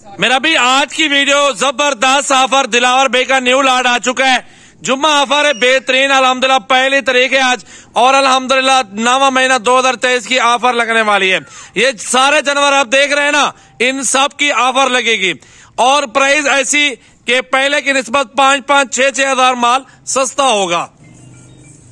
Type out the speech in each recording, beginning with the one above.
मेरा भी आज की वीडियो ज़बरदस्त ऑफ़र दिलावर बे का न्यू लाड आ चुका है। जुम्मा ऑफ़र है, बेहतरीन अलहमदिल्ला पहली तारीख है आज, और अलहमदिल्ला नवा महीना 2023 की ऑफ़र लगने वाली है। ये सारे जानवर आप देख रहे हैं ना, इन सब की ऑफ़र लगेगी। और प्राइस ऐसी कि पहले की नस्बत पाँच पाँच छह छह हज़ार माल सस्ता होगा।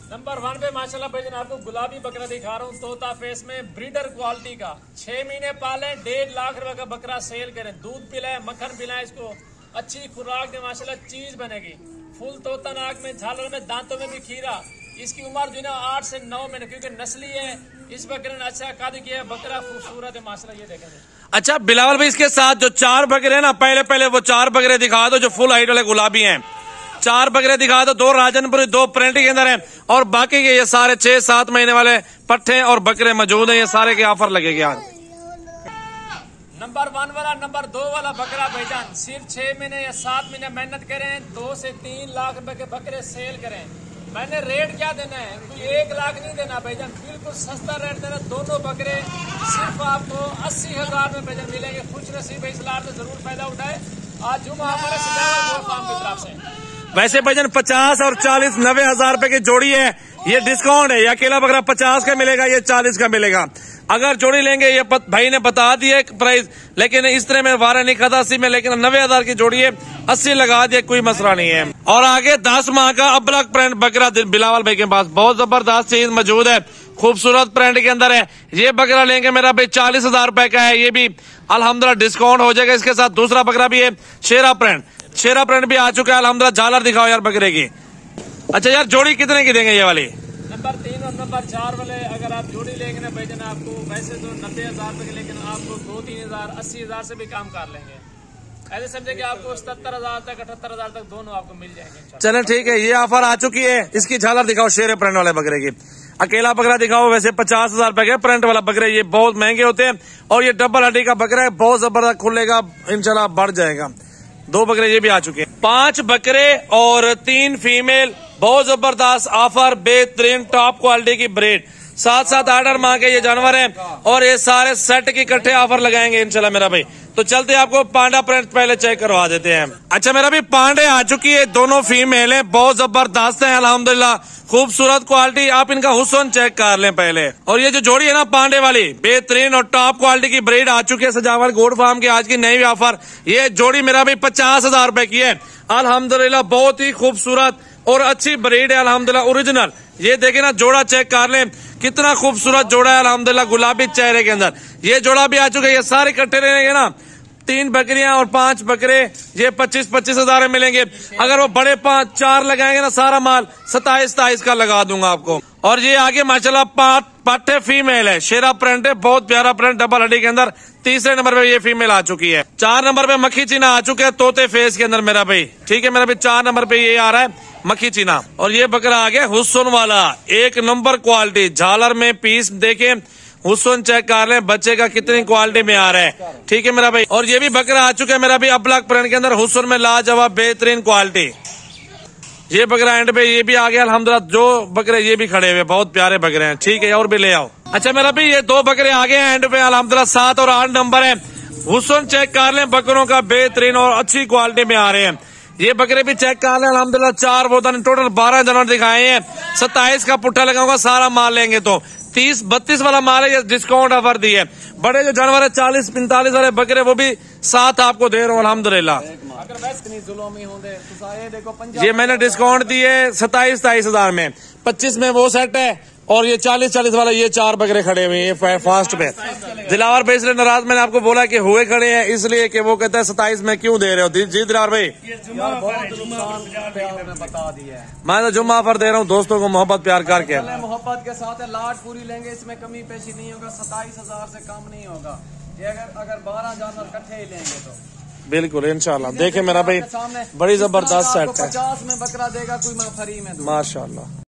नंबर वन पे माशाल्लाह भाई आपको गुलाबी बकरा दिखा रहा हूँ, तोता फेस में ब्रीडर क्वालिटी का। छह महीने पाले, डेढ़ लाख रुपए का बकरा सेल करें। दूध पिलाए, मक्खन पिलाए इसको। अच्छी खुराक दे, माशाल्लाह चीज़ बनेगी। फुल तोता नाक में, झालर में, दांतों में भी खीरा। इसकी उम्र जो है आठ से नौ महीने, क्योंकि नस्ली है। इस बकरे ने अच्छा कद किया बकरा खूबसूरत है, माशाल्लाह, ये देखेंगे। अच्छा बिलावल भाई, इसके साथ जो चार बकरे ना, पहले पहले वो चार बकरे दिखा दो, जो फुल हाइट वाले गुलाबी हैं। चार बकरे दिखा दो दो राजनपुरी, दो प्रिंट के अंदर है। और बाकी के ये सारे छह, सात महीने वाले पट्टे और बकरे मौजूद है, ये सारे के ऑफ़र लगेंगे आज। नंबर वन वाला, नंबर दो वाला बकरा भाईजान, सिर्फ़ छह महीने या सात महीने मेहनत करें, दो से तीन लाख रुपए के बकरे सेल करें। मैंने रेट क्या देना है? एक लाख नहीं देना भाईजान, बिल्कुल सस्ता रेट देना, दोनों बकरे सिर्फ़ आपको अस्सी हज़ार में भाईजान मिलेंगे। खुश नसीब इस लाभ से ज़रूर फ़ायदा उठाए। आज जुमा हमारे सजावट फार्म की तरफ़ से वैसे भजन पचास और चालीस नब्बे हज़ार रुपए की जोड़ी है। ये डिस्काउंट है। ये अकेला बकरा पचास का मिलेगा ये चालीस का मिलेगा। अगर जोड़ी लेंगे ये पत, भाई ने बता दिया प्राइस लेकिन इस तरह में वारा नहीं खाता अस्सी में लेकिन नब्बे हज़ार की जोड़ी है। अस्सी लगा दिया कोई मसला नहीं है। और आगे दस माह का अबलक प्रिंट बकरा बिलावल भाई के पास। बहुत ज़बरदस्त चीज़ मौजूद है। खूबसूरत प्रिंट के अंदर है। ये बकरा लेंगे मेरा भाई चालीस हज़ार रुपए का है। ये भी अलहमदुल्ला डिस्काउंट हो जाएगा इसके साथ। दूसरा बकरा भी है शेरा प्रिंट शेरा प्रिंट भी आ चुका है अलहमदुल्ला झालर दिखाओ यार बकरे की। अच्छा यार जोड़ी कितने की देंगे ये वाली? नंबर तीन और नंबर चार वाले अगर आप जोड़ी लेंगे ना भाई आपको वैसे तो नब्बे हज़ार रुपए लेकिन आपको दो तीन हज़ार अस्सी हज़ार से भी काम कर लेंगे। ऐसे समझे कि आपको सत्तर हज़ार तक अठहत्तर हज़ार तक दोनों आपको मिल जाएँगे चले ठीक है ये ऑफ़र आ चुकी है। इसकी झालर दिखाओ शेर प्रिंट वाले बकरे की। अकेला बकरा दिखाओ वैसे पचास हज़ार रुपए के प्रिंट वाला बकरे ये बहुत महँगे होते हैं। और ये डबल हड्डी का बकरा है बहुत ज़बरदस्त खुलेगा इंशाल्लाह बढ़ जाएगा। दो बकरे ये भी आ चुके हैं। पाँच बकरे और तीन फीमेल। बहुत ज़बरदस्त ऑफ़र, बेहतरीन टॉप क्वालिटी की ब्रेड साथ साथ आर्डर मांग ये जानवर हैं और ये सारे सेट के इकट्ठे ऑफ़र लगाएँगे इनशाला मेरा भाई। तो चलते आपको पांडा प्रिंट पहले चेक करवा देते हैं। अच्छा मेरा भी पांडे आ चुकी है, दोनों फीमेल है, बहुत ज़बरदस्त है अलहमदुल्ला खूबसूरत क्वालिटी आप इनका हुसन चेक कर लें पहले। और ये जो जोड़ी है ना, पांडे वाली, बेहतरीन और टॉप क्वालिटी की ब्रीड आ चुकी है, सजावट गोड फार्म की, आज की नई ऑफ़र ये जोड़ी मेरा भी पचास हज़ार रुपए की है। अलहमदुल्ला बहुत ही खूबसूरत और अच्छी ब्रीड है अलहमदुल्ला ओरिजिनल ये देखे ना, जोड़ा चेक कर लें। कितना खूबसूरत जोड़ा है अलहमदुल्ला गुलाबी चेहरे के अंदर। ये जोड़ा भी आ चुका है, ये सारे इकट्ठे रहेंगे ना। तीन बकरियाँ और पाँच बकरे, ये पच्चीस पच्चीस हज़ार में मिलेंगे। अगर वो बड़े पाँच, चार लगाएँगे ना सारा माल सताइस सताइस का लगा दूँगा आपको। और ये आगे, माशाल्लाह पाठे फीमेल है। शेरा प्रिंट है, बहुत प्यारा प्रिंट डबल हड्डी के अंदर। तीसरे नंबर पे ये फीमेल आ चुकी है। चार नंबर पे मक्खी चीना आ चुके हैं, तोते फेस के अंदर मेरा भाई। ठीक है, मेरा भाई, चार नंबर पे ये आ रहा है, मक्खी चीना। और ये बकरा आ गया हुसन वाला, एक नंबर क्वालिटी, झालर में पीस देखे हुसन चेक कर लें बच्चे का कितनी क्वालिटी में आ रहा है। ठीक है मेरा भाई? और ये भी बकरा आ चुका है मेरा भाई अबलक प्रिंट के अंदर। हुसन में लाजवाब, बेहतरीन क्वालिटी। ये बकरा एंड पे ये भी आ गया। अलहमदुल्ला जो बकरे ये भी खड़े हुए बहुत प्यारे बकरे हैं। ठीक है, और भी ले आओ। अच्छा मेरा भाई, ये दो बकरे आ गए एंड पे। अलहमदुल्ला सात और आठ नंबर है। हुसन चेक कर लें बकरों का बेहतरीन और अच्छी क्वालिटी में आ रहे हैं। ये बकरे भी चेक कर लें अलहमदुल्ला चार वो टोटल बारह जानवर दिखाए हैं। सत्ताईस का पुट्ठा लगाऊँगा, सारा माल लेंगे तो। तीस, बत्तीस वाला माल है, ये डिस्काउंट ऑफ़र दी है। बड़े जो जानवर है, चालीस, पैंतालीस वाले बकरे, वो भी साथ आपको दे रहा हूँ अलहमदुल्ला ये मैंने डिस्काउंट दिए सताइस सताइस हज़ार में। पच्चीस में वो सेट है, और ये चालीस चालीस वाला, ये चार बकरे खड़े हुए हैं फास्ट पे दिलावर भाई इसलिए नाराज़ मैंने आपको बोला कि हुए खड़े हैं इसलिए कि वो कहते हैं सताइस में क्यों दे रहे हो? जी दिलावर भाई। मैं तो जुम्मा ऑफ़र दे रहा हूँ दोस्तों को मोहब्बत प्यार करके। मोहब्बत के साथ लाट पूरी लेंगे इसमें कमी पेशी नहीं होगा सताईस हज़ार से कम नहीं होगा। ये अगर अगर बारह जानवर इकट्ठे ही लेंगे तो। बिल्कुल इंशाल्लाह। देखे मेरा भाई बड़ी ज़बरदस्त सेट है। पचास में बकरा देगा कोई मैं फ्री में माशाल्लाह।